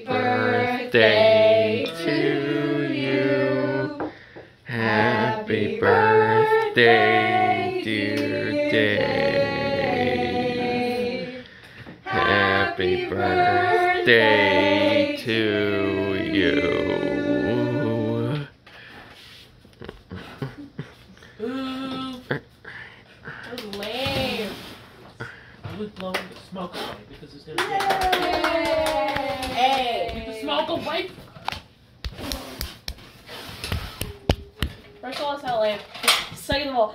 birthday to you. Happy birthday, dear Dave. Happy birthday to you. Ooh, lame. I was blowing the smoke away because it's gonna get Hey! First of all, it's lame. Second of all,